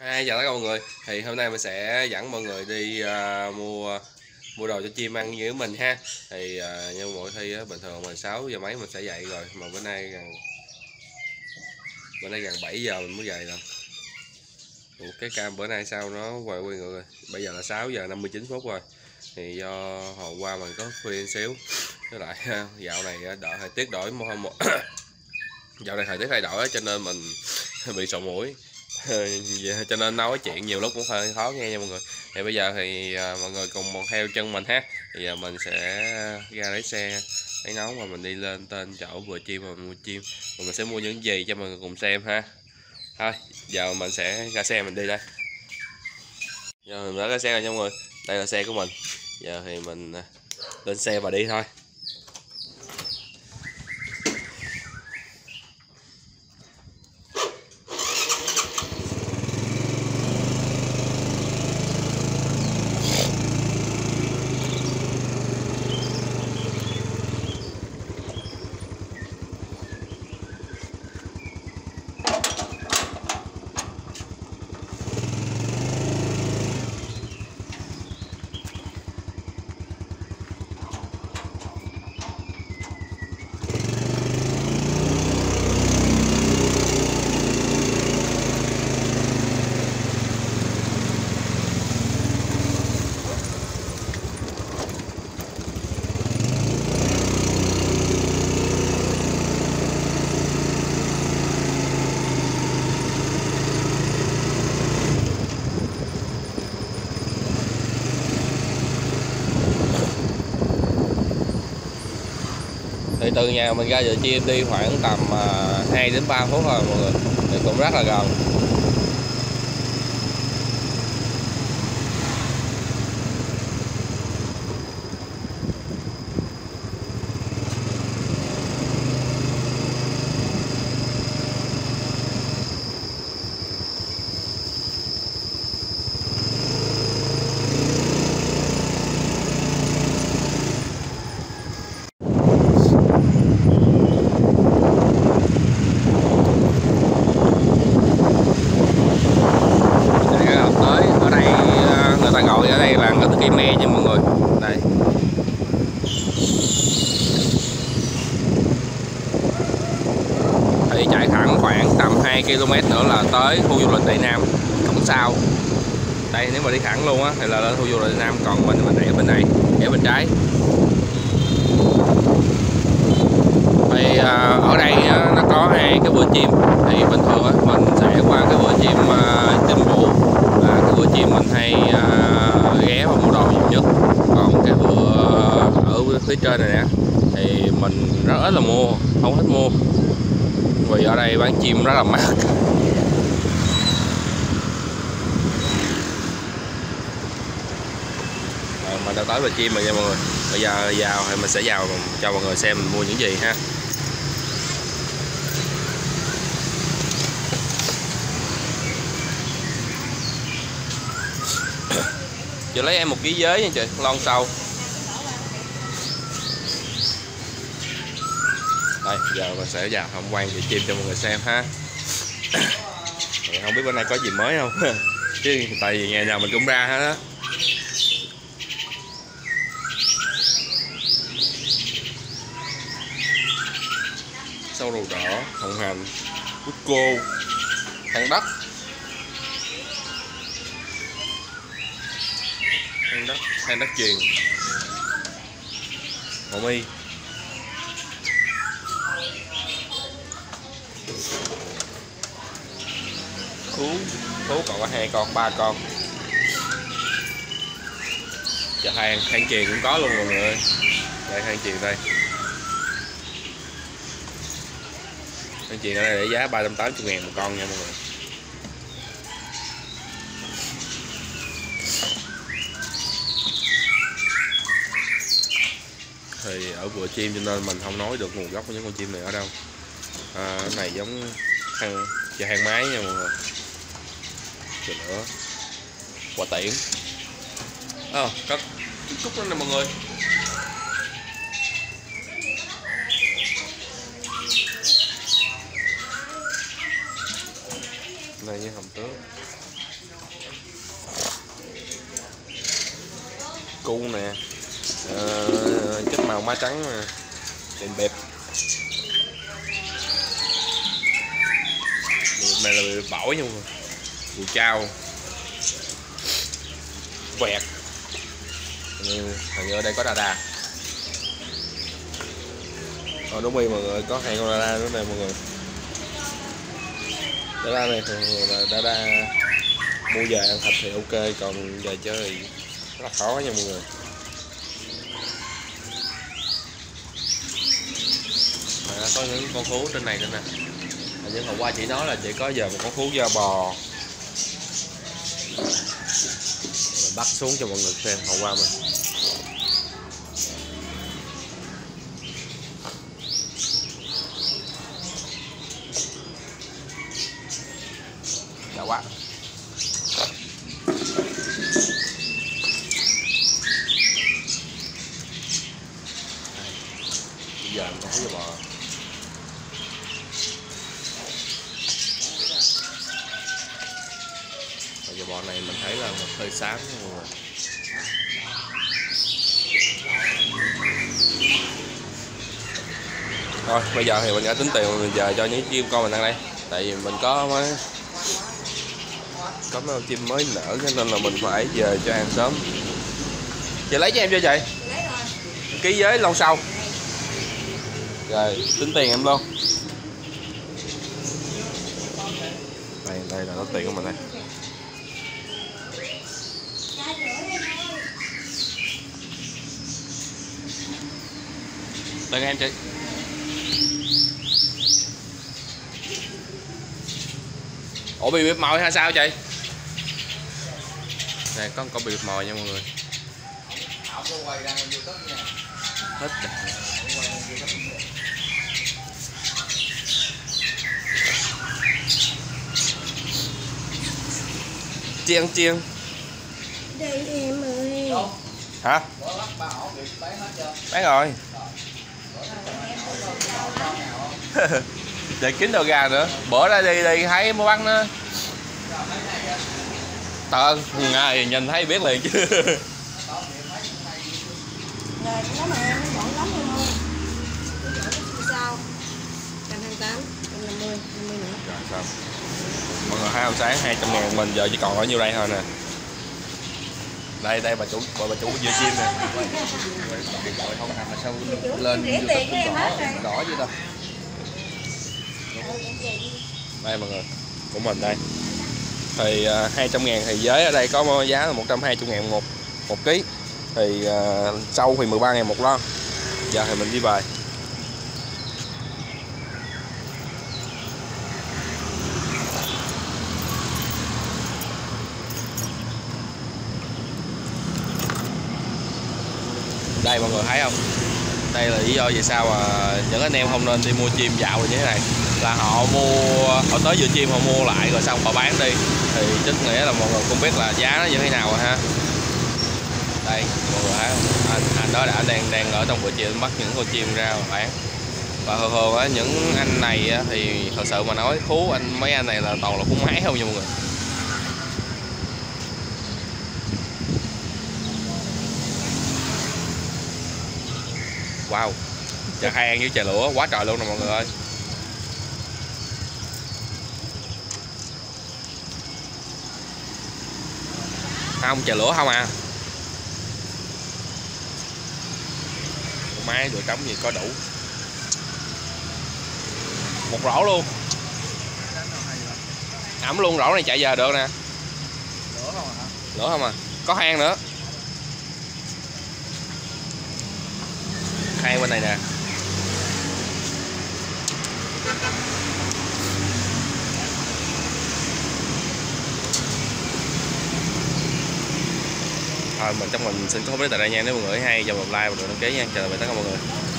hai chào tất cả mọi người. Thì hôm nay mình sẽ dẫn mọi người đi uh, mua mua đồ cho chim ăn như mình ha. Thì uh, như mọi khi uh, bình thường mình 6 giờ mấy mình sẽ dậy rồi mà bữa nay gần bữa nay gần 7 giờ mình mới dậy rồi. Ủa, cái cam bữa nay sao nó quay quay ngược rồi? Bây giờ là 6 giờ 59 phút rồi. Thì do hôm qua mình có khuyên xíu. Với lại à, dạo này đợi thời tiết đổi một một dạo này thời tiết thay đổi cho nên mình bị sổ mũi. Cho nên nói chuyện nhiều lúc cũng hơi khó nghe nha mọi người. Thì bây giờ thì à, mọi người cùng một theo chân mình ha. Thì giờ mình sẽ ra lấy xe, lấy nấu và mình đi lên tên chỗ vừa chim và mua chim. Và mình sẽ mua những gì cho mọi người cùng xem ha. Thôi, giờ mình sẽ ra xe mình đi đây. Giờ mình đã ra xe rồi nha mọi người. Đây là xe của mình. Giờ thì mình à, lên xe và đi thôi. Thì từ nhà mình ra chợ chim đi khoảng tầm à, 2 đến 3 phút thôi, mọi người. Thì cũng rất là gần Đây cái hộp tới ở đây ờ, người ta gọi ở đây là ngự cây me nha mọi người đây thì chạy thẳng khoảng tầm 2 km nữa là tới khu du lịch Đại Nam. Cổng sau đây nếu mà đi thẳng luôn á thì là lên khu du lịch Đại Nam còn mình mình rẽ bên này rẽ bên trái. Thì à, ở đây nó có hai cái bữa chim. Thì bình thường á, mình sẽ qua cái bữa chim à, chim vũ. Là cái bữa chim mình hay à, ghé vào mua đồ nhiều nhất. Còn cái bữa ở phía trên này nè thì mình rất ít là mua không thích mua vì ở đây bán chim rất là mát. Rồi, mình đã tới về chim rồi nha mọi người. Bây giờ vào thì mình sẽ vào cho mọi người xem mình mua những gì ha. Chị lấy em một ký giới nha chị lon sâu đây, giờ mình sẽ vào tham quan thị chim cho mọi người xem ha. Thì không biết bên này có gì mới không? Chứ tại vì ngày nào mình cũng ra hết á. Sâu đầu đỏ, hồng hành quýt cô than đất. Than đất than đất truyền hồ mi. Thú thú còn có hai con ba con. Chợ hàng than truyền cũng có luôn mọi người ơi. Dạ, đây hàng truyền đây. Hàng truyền ở đây để giá 380 ngàn một con nha mọi người. Thì ở vựa chim cho nên mình không nói được nguồn gốc của những con chim này ở đâu. À, cái này giống hang chợ hang máy nha mọi người rồi nữa. Quả tiễn. À, cắt cúc đó nè mọi người. Này như hầm tướng. Cu nè. À, chất màu má trắng nè. Đèn bẹp. Này là bị bỏi nha mọi người bù trao quẹt. Ừ, Hình như ở đây có đà đà. Ờ đúng rồi mọi người có hai con đà đa nữa này mọi người. Đà đa này thường là đà đa mua về ăn thịt thì ok còn về chơi thì rất là khó nha mọi người. À, có những con thú trên này nữa nè. Nhưng như hôm qua chị nói là chỉ có giờ một con thú da bò mình bắt xuống cho mọi người xem hậu qua mình đã quá bây giờ mình thấy da bò Và da bò này mình thấy là một hơi xám nha mọi người thôi, bây giờ thì mình đã tính tiền mình giờ cho những chim con mình ăn đây. Tại vì mình có mới có mấy con chim mới nở, cho nên là mình phải về cho ăn sớm. Chị lấy cho em chưa chị? Ký giới lâu sau. Rồi, tính tiền em luôn. Đây đây là nó tiền của mình đây. Đừng em chị. Ủa bị bịp mồi hay sao chị này có có bịp mồi nha mọi người. Hết chiên chiên. Đây em ơi hả? Bán rồi để kín đầu gà nữa. Bữa ra đi đi thấy mới bắt nó tơn ngày nhìn thấy biết liền chứ. Mọi người hai hôm sáng 200 ngàn mình giờ chỉ còn ở nhiêu đây thôi nè. Đây đây bà chủ bà, bà chủ dưa chim nè. Không làm mà sao lên đỏ vậy ta đây mọi người. Của mình đây. Thì à, uh, 200 ngàn thì giới ở đây có giá là 120 ngàn một một ký. Thì à, uh, sâu thì 13 ngàn một lon. Giờ thì mình đi về. Đây mọi người thấy không? Đây là lý do vì sao mà những anh em không nên đi mua chim dạo như thế này là họ mua họ tới giữa chim họ mua lại rồi xong họ bán đi. Thì chắc nghĩa là mọi người cũng biết là giá nó như thế nào rồi ha. Đây mọi người thấy không? Anh, anh đó đã đang đang ở trong bữa chiều bắt những con chim ra mà bán. Và thường thường á những anh này á, thì thật sự mà nói thú anh mấy anh này là toàn là phú máy không nha mọi người. Wow trời hai ăn với chà lửa quá trời luôn nè mọi người ơi. Không, chờ lửa không à? Máy rồi trống gì có đủ. Một rổ luôn. Ẩm luôn, rổ này chạy giờ được nè. Lửa không à lửa không à? Có hang nữa. Hang bên này nè. Thôi, mình chắc mình xin có hết tại đây nha, nếu mọi người hay, cho một like và đừng đăng ký nha. Chào tạm biệt tất cả mọi người.